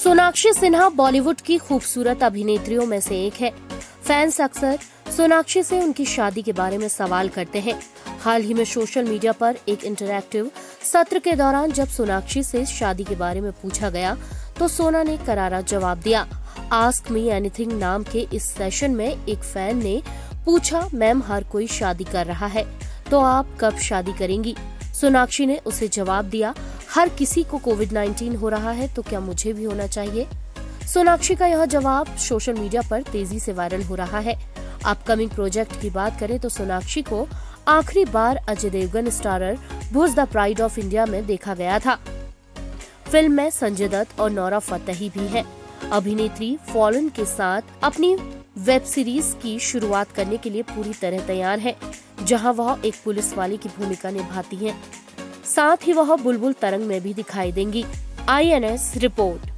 सोनाक्षी सिन्हा बॉलीवुड की खूबसूरत अभिनेत्रियों में से एक है। फैंस अक्सर सोनाक्षी से उनकी शादी के बारे में सवाल करते हैं। हाल ही में सोशल मीडिया पर एक इंटरैक्टिव सत्र के दौरान जब सोनाक्षी से शादी के बारे में पूछा गया तो सोना ने करारा जवाब दिया। आस्क मी एनीथिंग नाम के इस सेशन में एक फ़ैन ने पूछा, मैम, हर कोई शादी कर रहा है तो आप कब शादी करेंगी? सोनाक्षी ने उसे जवाब दिया हर किसी को कोविड 19 हो रहा है तो क्या मुझे भी होना चाहिए? सोनाक्षी का यह जवाब सोशल मीडिया पर तेज़ी से वायरल हो रहा है। अपकमिंग प्रोजेक्ट की बात करें तो सोनाक्षी को आखिरी बार Ajay Devgan, starrer Bhuj the pride of India में देखा गया था। फ़िल्म में संजय दत्त और नौरा फतेही भी है। अभिनेत्री फॉलन के साथ अपनी वेब सीरीज़ की शुरुआत करने के लिए पूरी तरह तैयार है, जहाँ वह एक पुलिस वाले की भूमिका निभाती हैं। साथ ही वह बुलबुल तरंग में भी दिखाई देंगी। IANS report.